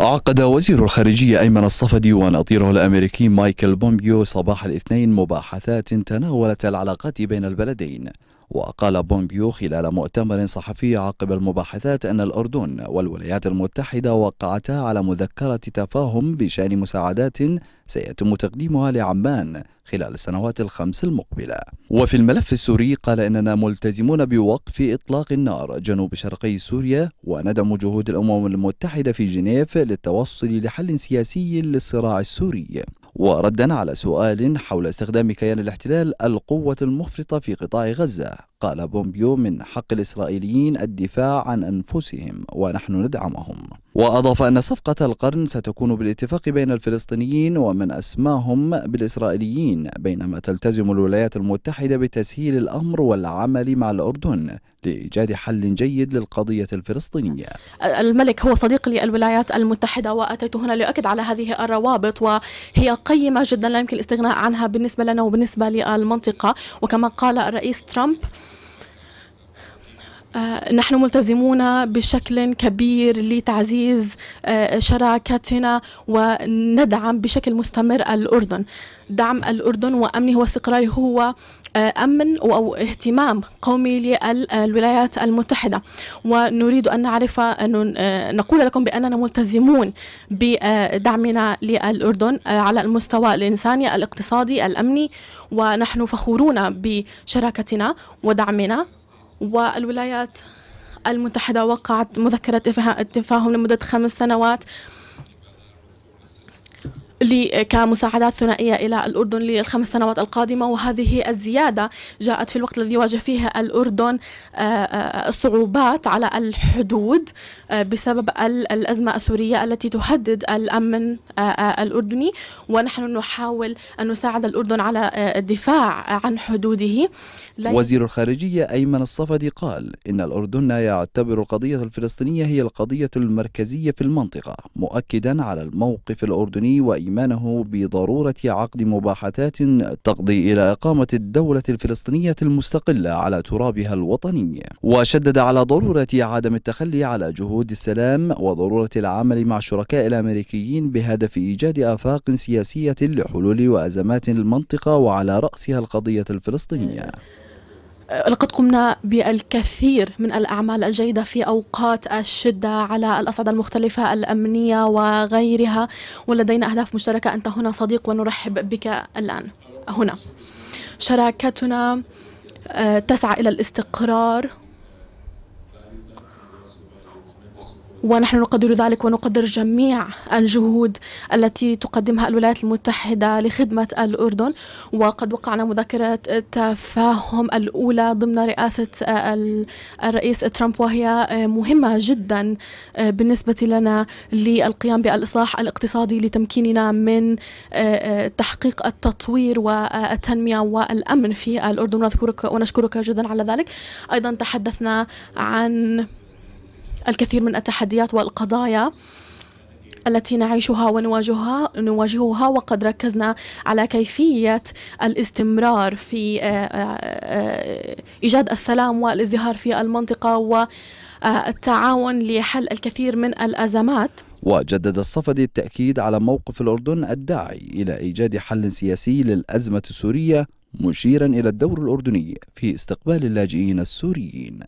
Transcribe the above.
عقد وزير الخارجية أيمن الصفدي ونظيره الأمريكي مايكل بومبيو صباح الاثنين مباحثات تناولت العلاقات بين البلدين. وقال بومبيو خلال مؤتمر صحفي عقب المباحثات أن الأردن والولايات المتحدة وقعتا على مذكرة تفاهم بشأن مساعدات سيتم تقديمها لعمان خلال السنوات الخمس المقبلة. وفي الملف السوري قال إننا ملتزمون بوقف إطلاق النار جنوب شرقي سوريا وندعم جهود الأمم المتحدة في جنيف للتوصل لحل سياسي للصراع السوري. وردا على سؤال حول استخدام كيان الاحتلال القوة المفرطة في قطاع غزة. قال بومبيو من حق الإسرائيليين الدفاع عن أنفسهم ونحن ندعمهم. وأضاف أن صفقة القرن ستكون بالاتفاق بين الفلسطينيين ومن أسماهم بالإسرائيليين بينما تلتزم الولايات المتحدة بتسهيل الأمر والعمل مع الأردن لإيجاد حل جيد للقضية الفلسطينية. الملك هو صديق للولايات المتحدة وأتيت هنا لأكد على هذه الروابط وهي قيمة جدا لا يمكن الاستغناء عنها بالنسبة لنا وبالنسبة للمنطقة. وكما قال الرئيس ترامب نحن ملتزمون بشكل كبير لتعزيز آه، شراكتنا وندعم بشكل مستمر الأردن. دعم الأردن وأمنه واستقراره هو آه، أمن أو اهتمام قومي للولايات المتحدة. ونريد أن نعرف أن نقول لكم بأننا ملتزمون بدعمنا للأردن على المستوى الإنساني الاقتصادي الأمني. ونحن فخورون بشراكتنا ودعمنا. والولايات المتحدة وقعت مذكرة تفاهم لمدة خمس سنوات. كمساعدات ثنائية إلى الأردن للخمس سنوات القادمة وهذه الزيادة جاءت في الوقت الذي يواجه فيه الأردن آه، آه، صعوبات على الحدود آه، بسبب الأزمة السورية التي تهدد الأمن الأردني. ونحن نحاول أن نساعد الأردن على الدفاع عن حدوده. وزير الخارجية أيمن الصفدي قال إن الأردن يعتبر القضية الفلسطينية هي القضية المركزية في المنطقة مؤكدا على الموقف الأردني وإيمان إيمانه بضرورة عقد مباحثات تقضي إلى إقامة الدولة الفلسطينية المستقلة على ترابها الوطني. وشدد على ضرورة عدم التخلي على جهود السلام وضرورة العمل مع الشركاء الأمريكيين بهدف إيجاد آفاق سياسية لحلول وأزمات المنطقة وعلى رأسها القضية الفلسطينية. لقد قمنا بالكثير من الأعمال الجيدة في أوقات الشدة على الأصعدة المختلفة الأمنية وغيرها ولدينا أهداف مشتركة. أنت هنا صديق ونرحب بك الآن. هنا شراكتنا آه، تسعى إلى الاستقرار ونحن نقدر ذلك ونقدر جميع الجهود التي تقدمها الولايات المتحدة لخدمة الأردن. وقد وقعنا مذكرة التفاهم الأولى ضمن رئاسة الرئيس ترامب وهي مهمة جدا بالنسبة لنا للقيام بالإصلاح الاقتصادي لتمكيننا من تحقيق التطوير والتنمية والأمن في الأردن. ونشكرك جدا على ذلك. أيضا تحدثنا عن الكثير من التحديات والقضايا التي نعيشها ونواجهها نواجهها وقد ركزنا على كيفية الاستمرار في آه، آه، آه، إيجاد السلام والازدهار في المنطقة والتعاون لحل الكثير من الأزمات. وجدد الصفدي التأكيد على موقف الأردن الداعي إلى إيجاد حل سياسي للأزمة السورية مشيرا إلى الدور الأردني في استقبال اللاجئين السوريين.